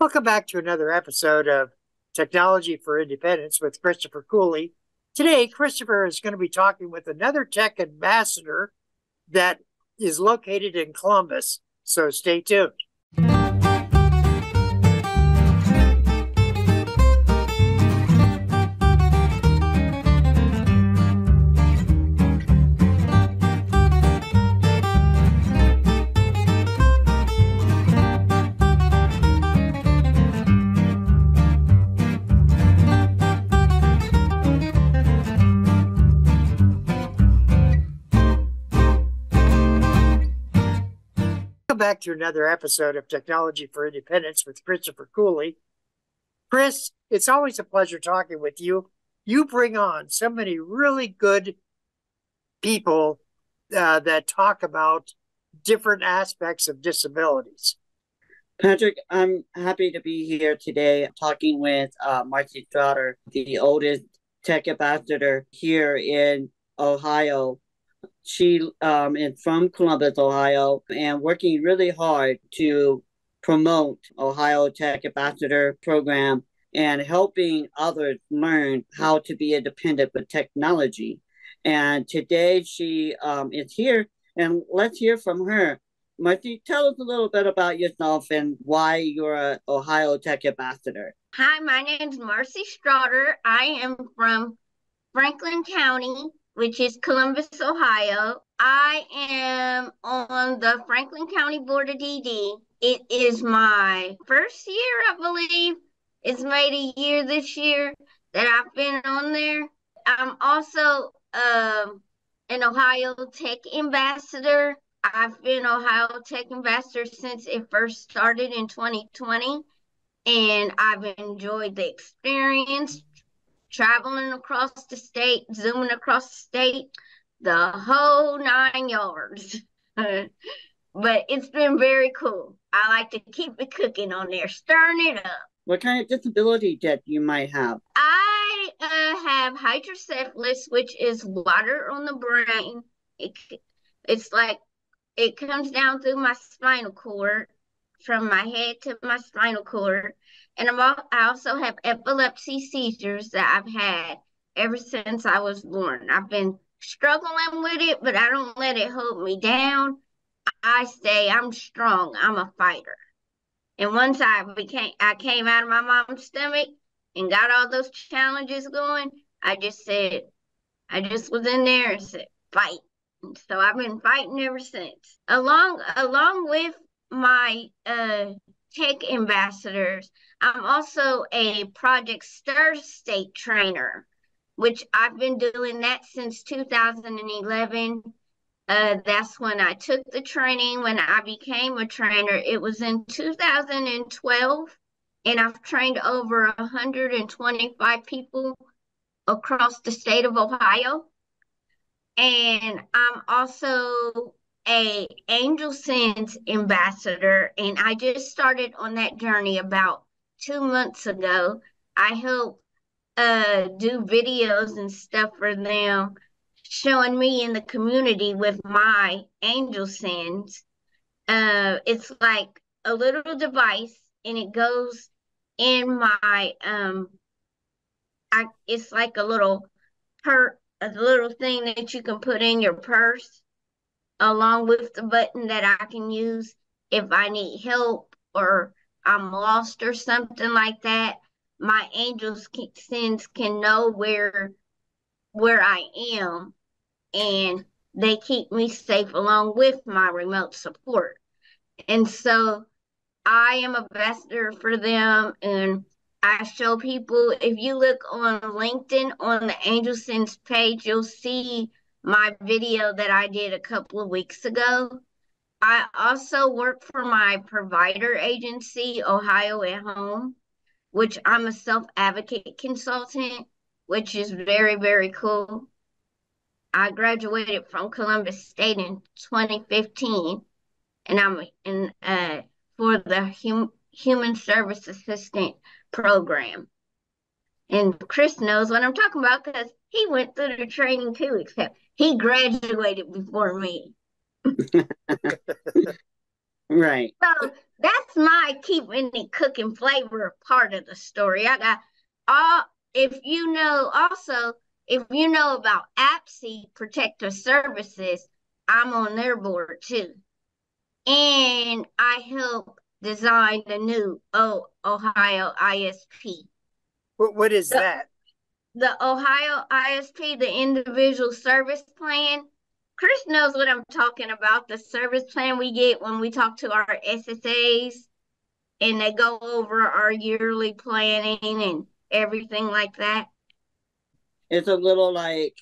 Welcome back to another episode of Technology for Independence with Christopher Cooley. Today, Christopher is going to be talking with another tech ambassador that is located in Columbus. So stay tuned. Back to another episode of Technology for Independence with Christopher Cooley. Chris, it's always a pleasure talking with you. You bring on so many really good people uh, that talk about different aspects of disabilities. Patrick, I'm happy to be here today talking with uh, Marci Straughter, the oldest tech ambassador here in Ohio she um, is from Columbus, Ohio, and working really hard to promote Ohio Tech Ambassador Program and helping others learn how to be independent with technology. And today she um, is here, and let's hear from her. Marci, tell us a little bit about yourself and why you're an Ohio Tech Ambassador. Hi, my name is Marci Straughter. I am from Franklin County, which is Columbus, Ohio. I am on the Franklin County Board of DD. It is my first year, I believe. It's made a year this year that I've been on there. I'm also um, an Ohio Tech Ambassador. I've been Ohio Tech Ambassador since it first started in 2020, and I've enjoyed the experience traveling across the state, zooming across the state, the whole nine yards. but it's been very cool. I like to keep it cooking on there, stirring it up. What kind of disability that you might have? I uh, have hydrocephalus, which is water on the brain. It, it's like it comes down through my spinal cord, from my head to my spinal cord, and I'm all, I also have epilepsy seizures that I've had ever since I was born. I've been struggling with it, but I don't let it hold me down. I say I'm strong. I'm a fighter. And once I became, I came out of my mom's stomach and got all those challenges going. I just said, I just was in there and said, fight. And so I've been fighting ever since. Along, along with my uh, tech ambassadors, I'm also a Project Stir State trainer, which I've been doing that since 2011. Uh, that's when I took the training. When I became a trainer, it was in 2012, and I've trained over 125 people across the state of Ohio. And I'm also a AngelSense ambassador, and I just started on that journey about two months ago. I help uh, do videos and stuff for them, showing me in the community with my AngelSense. Uh, it's like a little device, and it goes in my um. I it's like a little per a little thing that you can put in your purse, along with the button that I can use if I need help or I'm lost or something like that, my angels can, sins can know where where I am, and they keep me safe along with my remote support. And so I am a ambassador for them, and I show people. If you look on LinkedIn on the AngelSense page, you'll see my video that I did a couple of weeks ago I also work for my provider agency, Ohio at Home, which I'm a self advocate consultant, which is very, very cool. I graduated from Columbus State in 2015, and I'm in uh, for the hum, Human Service Assistant program. And Chris knows what I'm talking about because he went through the training too, except he graduated before me. Right. So that's my keeping the cooking flavor part of the story. I got all if you know also if you know about APSI Protective Services, I'm on their board too. And I help design the new o- Ohio ISP. What, what is The- that? The Ohio ISP, the individual service plan. Chris knows what I'm talking about. The service plan we get when we talk to our SSAs and they go over our yearly planning and everything like that. It's a little like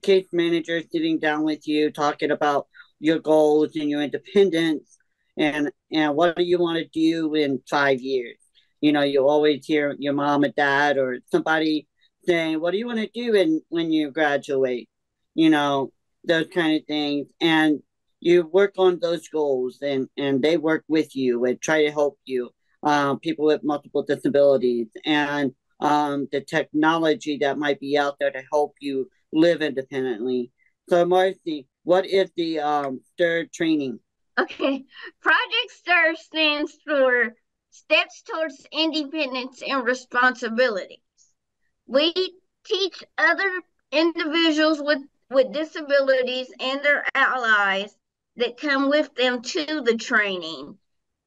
case manager sitting down with you, talking about your goals and your independence, and and what do you want to do in five years. You know, you always hear your mom and dad or somebody saying, "What do you want to do in when you graduate?" You know, those kind of things, and you work on those goals, and and they work with you and try to help you. Um, people with multiple disabilities and um, the technology that might be out there to help you live independently. So, Marci, what is the um, STIR training? Okay. Project STIR stands for Steps Towards Independence and Responsibilities. We teach other individuals with, with disabilities and their allies that come with them to the training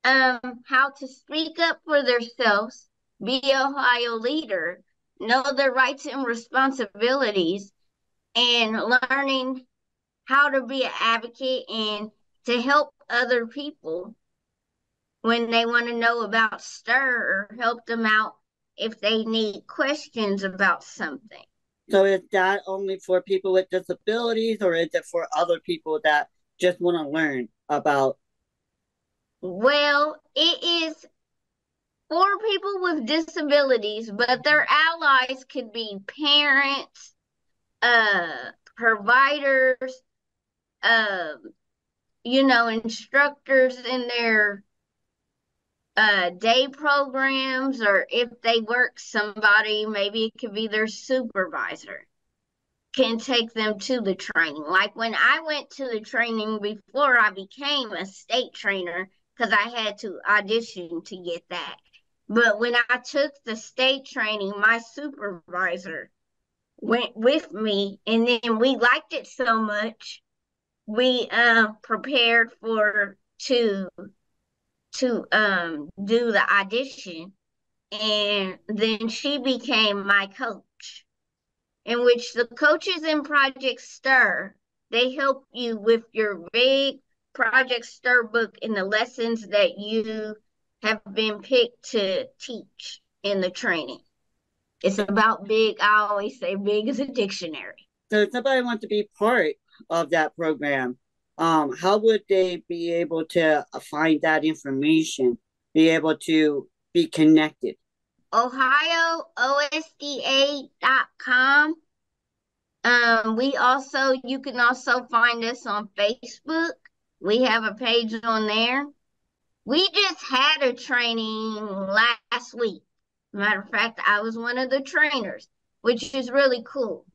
um, how to speak up for themselves, be a Ohio leader, know their rights and responsibilities, and learning how to be an advocate and to help other people when they want to know about STIR or help them out if they need questions about something. So, is that only for people with disabilities, or is it for other people that just want to learn about? Well, it is for people with disabilities, but their allies could be parents, uh, providers, um, you know, instructors in their uh, day programs, or if they work somebody, maybe it could be their supervisor can take them to the training. Like when I went to the training before I became a state trainer, because I had to audition to get that. But when I took the state training, my supervisor went with me, and then we liked it so much, we uh, prepared for to to um, do the audition, and then she became my coach. In which the coaches in Project Stir they help you with your big Project Stir book and the lessons that you have been picked to teach in the training. It's about big, I always say big as a dictionary. So, if somebody wants to be part of that program, um, how would they be able to find that information, be able to be connected? OhioOSDA.com. Um, we also, you can also find us on Facebook. We have a page on there. We just had a training last week. Matter of fact, I was one of the trainers, which is really cool.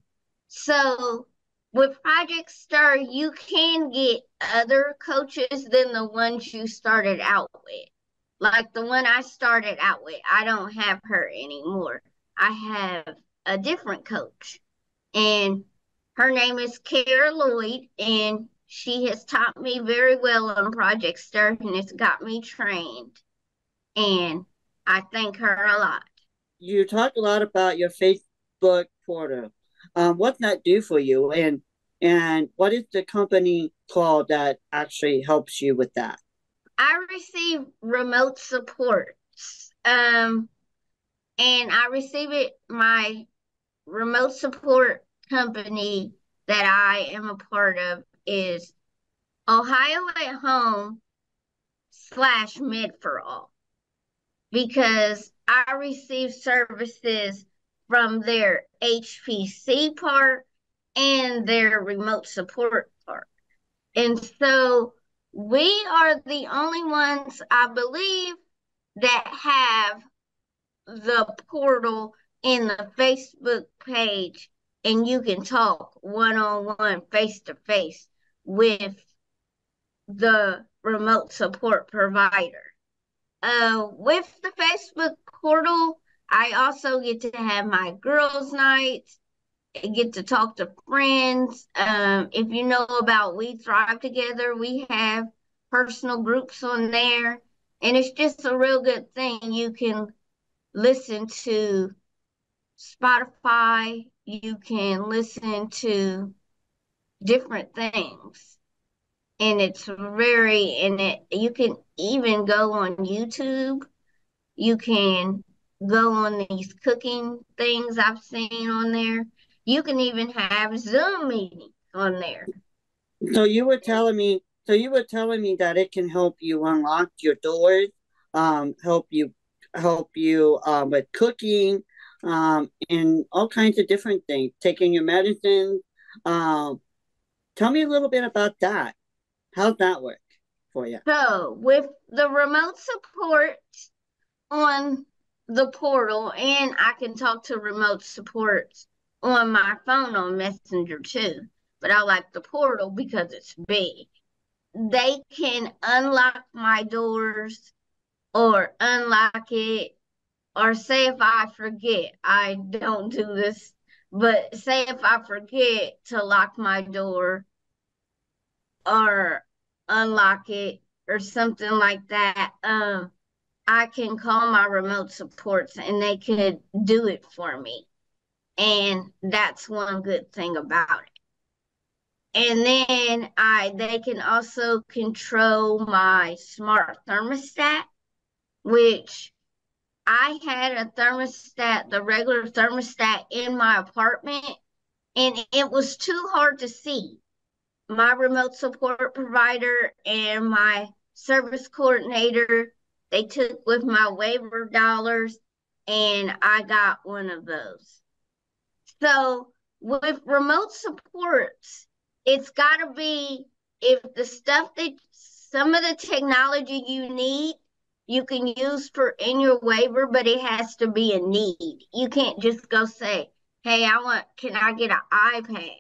So with Project Stir, you can get other coaches than the ones you started out with. Like the one I started out with, I don't have her anymore. I have a different coach, and her name is Kara Lloyd, and she has taught me very well on Project Stir, and it's got me trained. And I thank her a lot. You talk a lot about your Facebook portal. Um, what's that do for you, and and what is the company called that actually helps you with that? I receive remote support. Um, and I receive it, my remote support company that I am a part of is Ohio at Home slash Med for All because I receive services from their HPC part and their remote support part. And so we are the only ones, I believe, that have the portal in the Facebook page, and you can talk one on one, face to face with the remote support provider. Uh, with the Facebook portal, I also get to have my girls' nights, get to talk to friends. Um, if you know about We Thrive Together, we have personal groups on there, and it's just a real good thing. You can listen to Spotify, you can listen to different things. And it's very, and it, you can even go on YouTube. You can go on these cooking things I've seen on there. You can even have Zoom meetings on there. So you were telling me, so you were telling me that it can help you unlock your doors, um, help you, help you um, with cooking, um, and all kinds of different things, taking your medicine. Um, tell me a little bit about that. How's that work for you? So with the remote support on the portal, and I can talk to remote support on my phone on Messenger too. But I like the portal because it's big. They can unlock my doors or unlock it, or say if I forget, I don't do this, but say if I forget to lock my door or unlock it or something like that, um, I can call my remote supports and they could do it for me. And that's one good thing about it. And then I they can also control my smart thermostat, which I had a thermostat, the regular thermostat in my apartment, and it was too hard to see. My remote support provider and my service coordinator they took with my waiver dollars and I got one of those. So with remote supports, it's got to be if the stuff that some of the technology you need you can use for in your waiver, but it has to be a need. You can't just go say, "Hey, I want can I get an iPad?"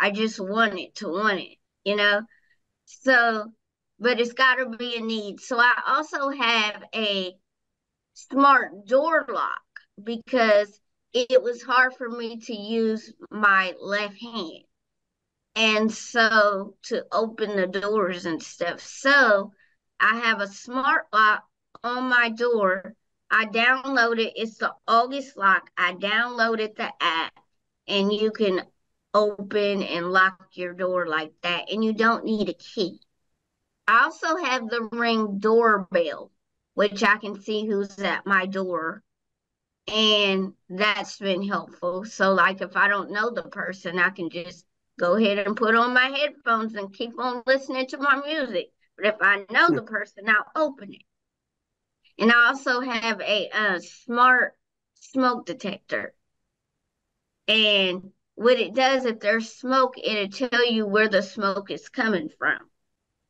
I just want it to want it, you know? So but it's got to be a need. So I also have a smart door lock because it was hard for me to use my left hand. And so to open the doors and stuff. So I have a smart lock on my door. I downloaded it's the August lock. I downloaded the app and you can open and lock your door like that and you don't need a key. I also have the ring doorbell, which I can see who's at my door. And that's been helpful. So, like, if I don't know the person, I can just go ahead and put on my headphones and keep on listening to my music. But if I know the person, I'll open it. And I also have a, a smart smoke detector. And what it does, if there's smoke, it'll tell you where the smoke is coming from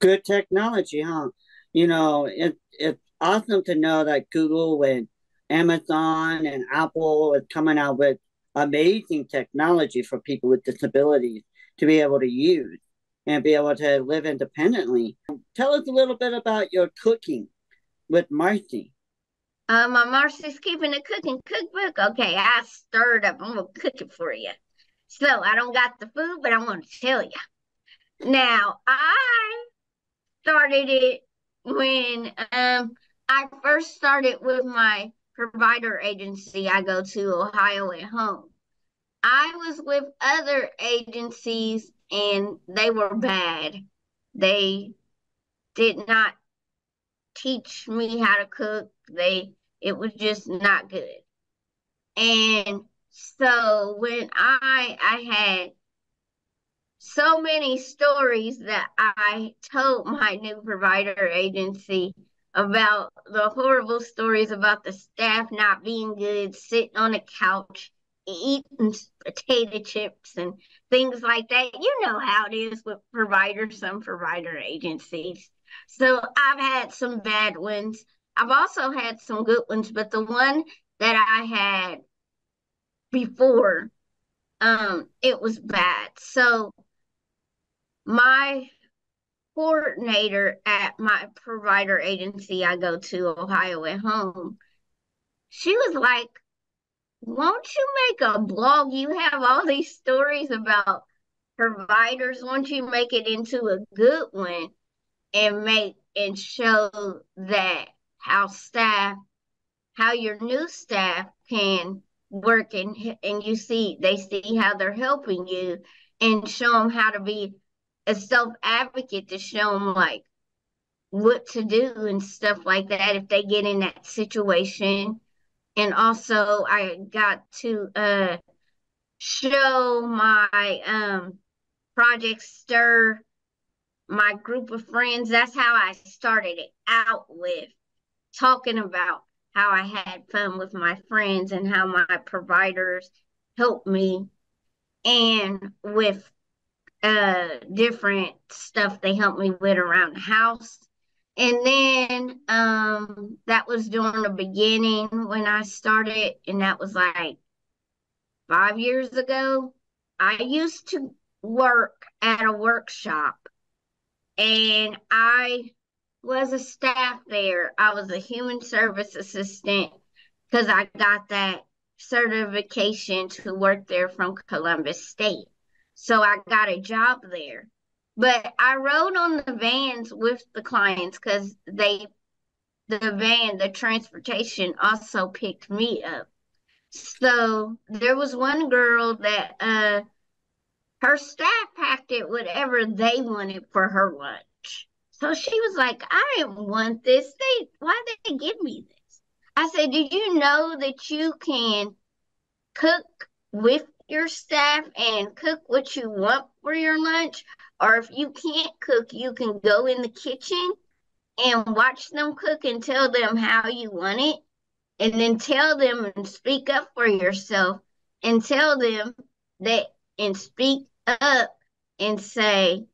good technology, huh? You know, it, it's awesome to know that Google and Amazon and Apple is coming out with amazing technology for people with disabilities to be able to use and be able to live independently. Tell us a little bit about your cooking with Marci. Uh, my Marci's keeping a cooking cookbook. Okay, I stirred up. I'm gonna cook it for you. So I don't got the food, but I'm gonna tell you. Now I started it when um, I first started with my provider agency I go to, Ohio at Home. I was with other agencies and they were bad. They did not teach me how to cook. They it was just not good. And so when I I had so many stories that I told my new provider agency about the horrible stories about the staff not being good, sitting on a couch, eating potato chips and things like that. You know how it is with providers, some provider agencies. So I've had some bad ones. I've also had some good ones, but the one that I had before, um, it was bad. So my coordinator at my provider agency I go to, Ohio at Home, she was like, Won't you make a blog? You have all these stories about providers. Won't you make it into a good one and make and show that how staff, how your new staff can work and and you see they see how they're helping you and show them how to be a self advocate to show them like what to do and stuff like that if they get in that situation. And also, I got to uh, show my um, Project Stir, my group of friends. That's how I started it out with talking about how I had fun with my friends and how my providers helped me and with uh different stuff they helped me with around the house. And then um that was during the beginning when I started and that was like 5 years ago. I used to work at a workshop and I was a staff there. I was a human service assistant because I got that certification to work there from Columbus State. So I got a job there. But I rode on the vans with the clients because they, the van, the transportation also picked me up. So there was one girl that uh her staff packed it whatever they wanted for her lunch. So she was like, I didn't want this. They why they give me this? I said, Did you know that you can cook with your staff and cook what you want for your lunch. Or if you can't cook, you can go in the kitchen and watch them cook and tell them how you want it. And then tell them and speak up for yourself and tell them that and speak up and say,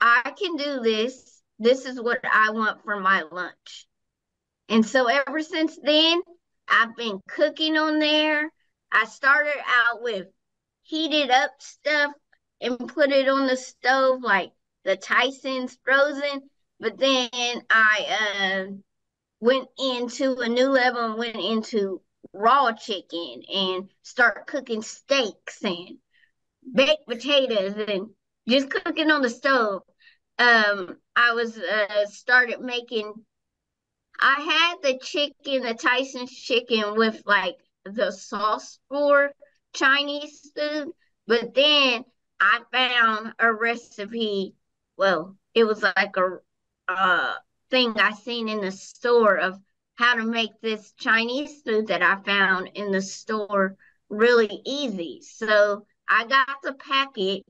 I can do this. This is what I want for my lunch. And so ever since then, I've been cooking on there. I started out with heated up stuff and put it on the stove like the Tyson's frozen. But then I uh, went into a new level and went into raw chicken and start cooking steaks and baked potatoes and just cooking on the stove. Um, I was uh, started making. I had the chicken, the Tyson's chicken with like the sauce for Chinese food, but then I found a recipe. Well, it was like a uh, thing I seen in the store of how to make this Chinese food that I found in the store really easy. So I got the packet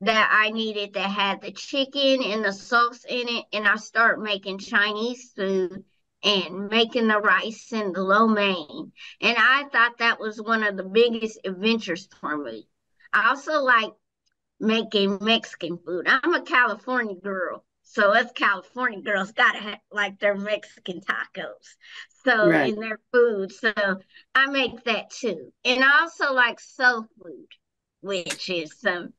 that I needed that had the chicken and the sauce in it, and I start making Chinese food and making the rice and the lo mein. And I thought that was one of the biggest adventures for me. I also like making Mexican food. I'm a California girl. So us California girls gotta have like their Mexican tacos. So right. in their food. So I make that too. And I also like soul food, which is some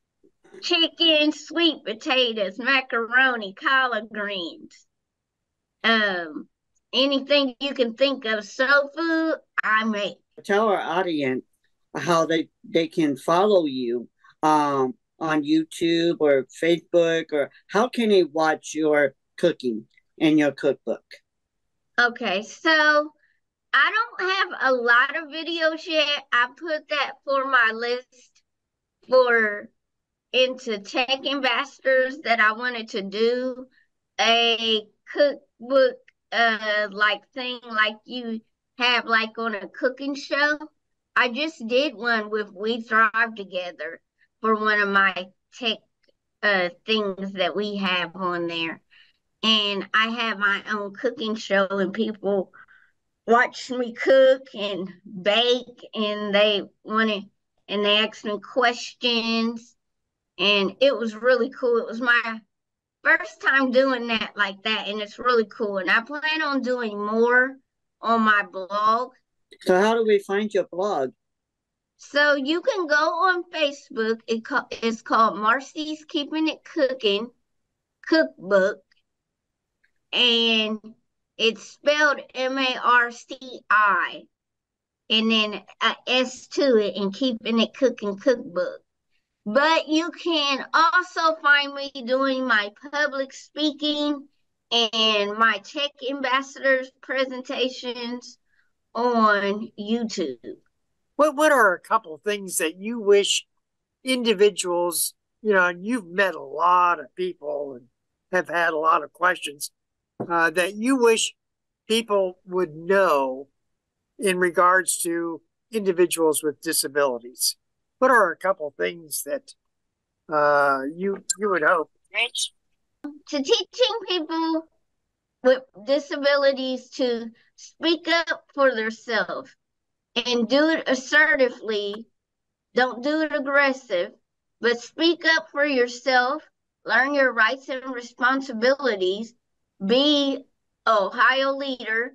chicken, sweet potatoes, macaroni, collard greens. Um, anything you can think of soul food, I make. Tell our audience how they they can follow you um, on YouTube or Facebook, or how can they watch your cooking and your cookbook? Okay, so I don't have a lot of videos yet. I put that for my list for into tech ambassadors that I wanted to do a cookbook uh like thing like you have like on a cooking show. I just did one with We Thrive Together for one of my tech uh things that we have on there. And I have my own cooking show and people watch me cook and bake and they want to and they ask me questions and it was really cool. It was my first time doing that like that, and it's really cool. And I plan on doing more on my blog. So, how do we find your blog? So you can go on Facebook. It co- it's called Marci's Keeping It Cooking cookbook, and it's spelled M A R C I, and then a S to it, and keeping it cooking cookbook. But you can also find me doing my public speaking and my tech ambassadors presentations on YouTube. What what are a couple things that you wish individuals, you know, and you've met a lot of people and have had a lot of questions uh, that you wish people would know in regards to individuals with disabilities? What are a couple things that uh, you you would hope? To teaching people with disabilities to speak up for themselves and do it assertively. Don't do it aggressive, but speak up for yourself. Learn your rights and responsibilities. Be Ohio leader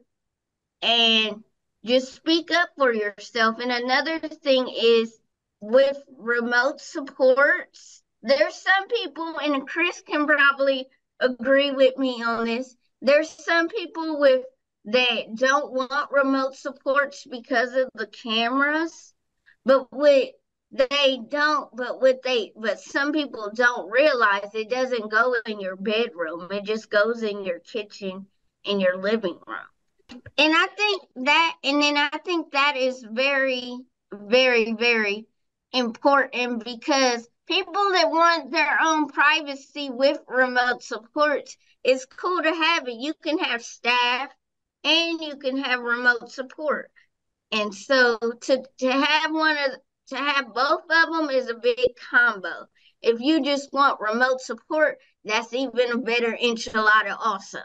and just speak up for yourself. And another thing is with remote supports, there's some people, and Chris can probably agree with me on this. There's some people with that don't want remote supports because of the cameras, but what they don't, but what they, but some people don't realize it doesn't go in your bedroom. It just goes in your kitchen, in your living room. And I think that, and then I think that is very, very, very important because people that want their own privacy with remote supports, it's cool to have it. You can have staff and you can have remote support. And so to to have one of to have both of them is a big combo. If you just want remote support, that's even a better enchilada also.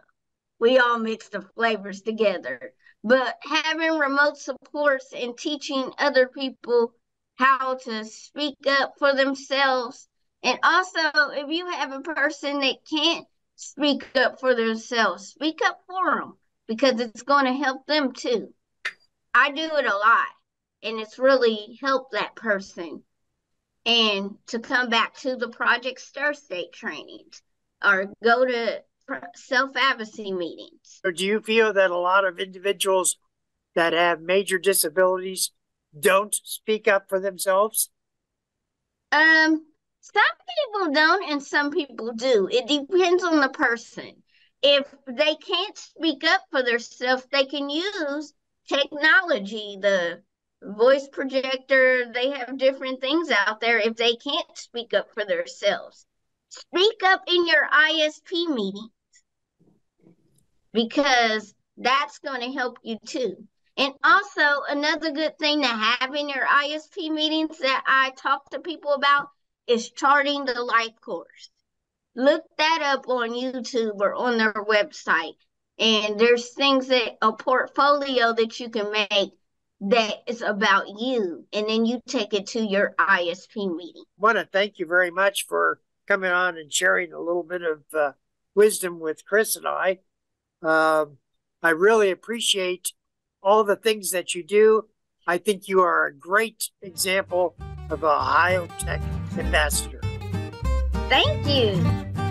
We all mix the flavors together. But having remote supports and teaching other people how to speak up for themselves. And also, if you have a person that can't speak up for themselves, speak up for them because it's going to help them too. I do it a lot and it's really helped that person. And to come back to the Project Stir State trainings or go to self advocacy meetings. Or do you feel that a lot of individuals that have major disabilities don't speak up for themselves? Um, some people don't and some people do. It depends on the person if they can't speak up for themselves, they can use technology, the voice projector. They have different things out there if they can't speak up for themselves. Speak up in your ISP meetings because that's going to help you too. And also, another good thing to have in your ISP meetings that I talk to people about is charting the life course look that up on YouTube or on their website. And there's things that a portfolio that you can make that is about you. And then you take it to your ISP meeting. To thank you very much for coming on and sharing a little bit of uh, wisdom with Chris and I. Um, I really appreciate all the things that you do. I think you are a great example of a Ohio Tech ambassador. Thank you.